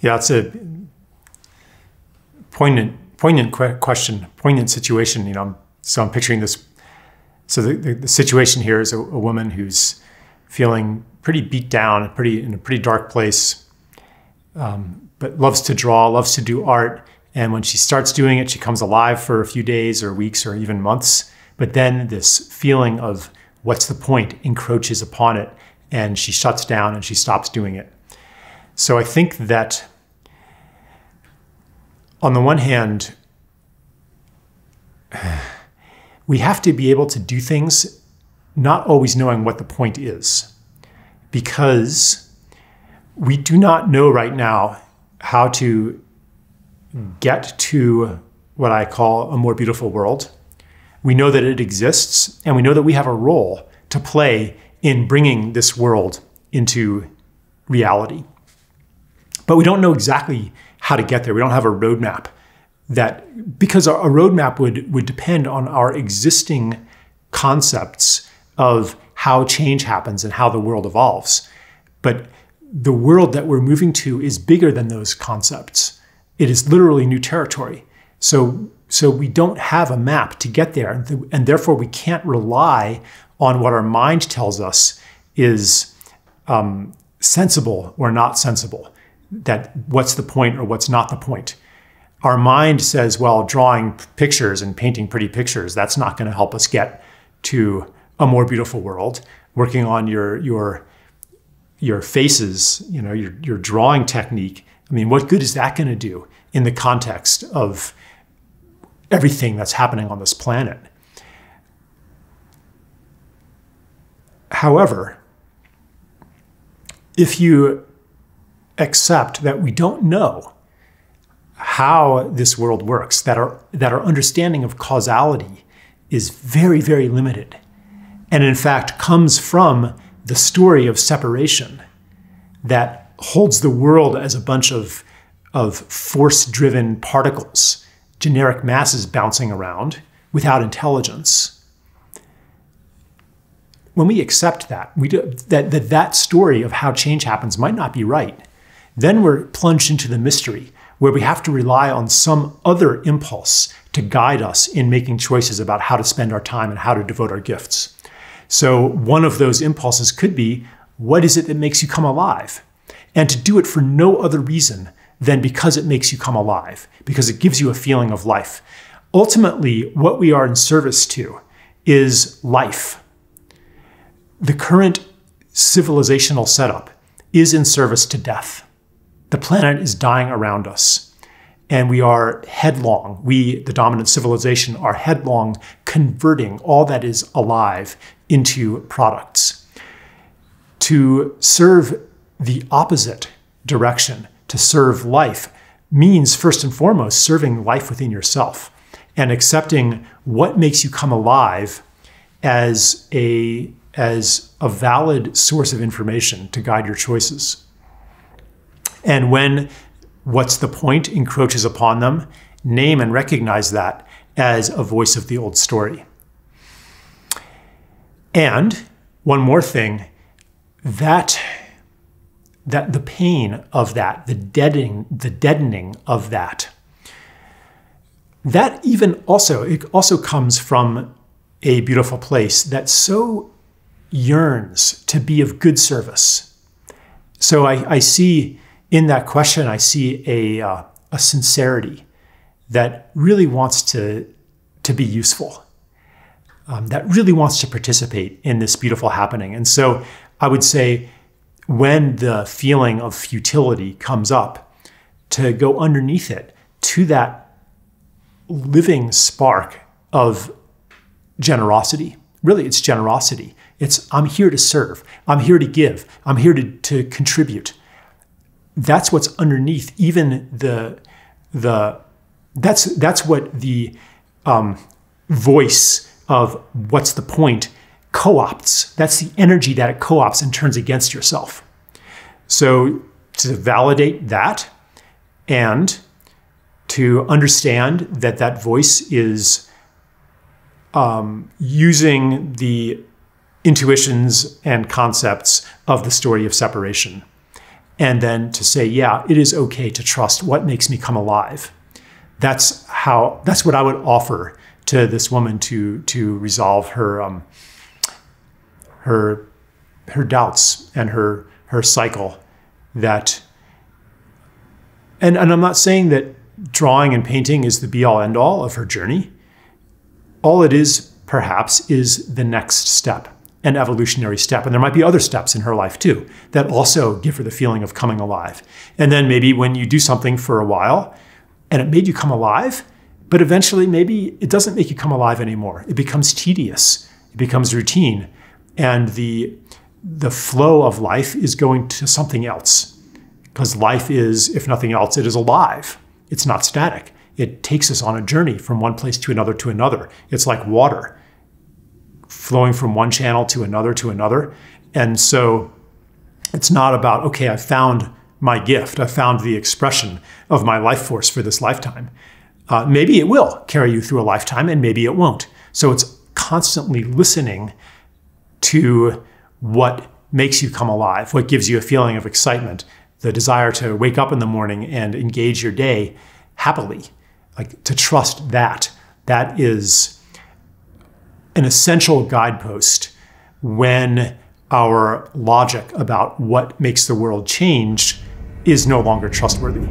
Yeah, it's a poignant, poignant question, poignant situation. You know, so I'm picturing this. So the, the, the situation here is a, a, woman who's feeling pretty beat down, pretty in a pretty dark place, um, but loves to draw, loves to do art. And when she starts doing it, she comes alive for a few days or weeks or even months. But then this feeling of what's the point encroaches upon it, and she shuts down and she stops doing it. So I think that on the one hand, we have to be able to do things not always knowing what the point is, because we do not know right now how to get to what I call a more beautiful world. We know that it exists, and we know that we have a role to play in bringing this world into reality. But we don't know exactly how to get there. We don't have a roadmap that because a roadmap would would depend on our existing concepts of how change happens and how the world evolves. But the world that we're moving to is bigger than those concepts. It is literally new territory. So so we don't have a map to get there, and, therefore we can't rely on what our mind tells us is um, sensible or not sensible. That what's the point or what's not the point our mind says, well, drawing pictures and painting pretty pictures, that's not going to help us get to a more beautiful world. Working on your your your faces, you know, your your drawing technique. I mean, what good is that going to do in the context of everything that's happening on this planet? However, if you accept that we don't know how this world works, that our, that our understanding of causality is very, very limited. And in fact, comes from the story of separation that holds the world as a bunch of, of force driven particles, generic masses bouncing around without intelligence. When we accept that, we do, that, that that story of how change happens might not be right, then we're plunged into the mystery where we have to rely on some other impulse to guide us in making choices about how to spend our time and how to devote our gifts. So, one of those impulses could be what is it that makes you come alive? And to do it for no other reason than because it makes you come alive, because it gives you a feeling of life. Ultimately, what we are in service to is life. The current civilizational setup is in service to death. The planet is dying around us. And we are headlong, we, the dominant civilization, are headlong converting all that is alive into products. To serve the opposite direction, to serve life, means first and foremost serving life within yourself and accepting what makes you come alive as a, as a valid source of information to guide your choices. And when what's the point encroaches upon them, name and recognize that as a voice of the old story. And one more thing, that that the pain of that, the deadening, the deadening of that, that even also it also comes from a beautiful place that so yearns to be of good service. So I, I see in that question, I see a, uh, a sincerity that really wants to, to be useful, um, that really wants to participate in this beautiful happening. And so I would say when the feeling of futility comes up, to go underneath it to that living spark of generosity. Really, it's generosity. It's I'm here to serve, I'm here to give, I'm here to, to contribute that's what's underneath even the the that's that's what the um, voice of what's the point co-opts. That's the energy that it co-opts and turns against yourself. So to validate that and to understand that that voice is um, using the intuitions and concepts of the story of separation and then to say, yeah, it is okay to trust what makes me come alive. That's how. That's what I would offer to this woman to to resolve her um, her her doubts and her her cycle. That and and I'm not saying that drawing and painting is the be all end all of her journey. All it is, perhaps, is the next step an evolutionary step. And there might be other steps in her life too that also give her the feeling of coming alive. And then maybe when you do something for a while and it made you come alive, but eventually maybe it doesn't make you come alive anymore. It becomes tedious, it becomes routine, and the the flow of life is going to something else. Because life is, if nothing else, it is alive. It's not static. It takes us on a journey from one place to another to another. It's like water flowing from one channel to another to another. And so it's not about, okay, I found my gift, I found the expression of my life force for this lifetime. Uh, maybe it will carry you through a lifetime and maybe it won't. So it's constantly listening to what makes you come alive, what gives you a feeling of excitement, the desire to wake up in the morning and engage your day happily, like to trust that. That is an essential guidepost when our logic about what makes the world change is no longer trustworthy.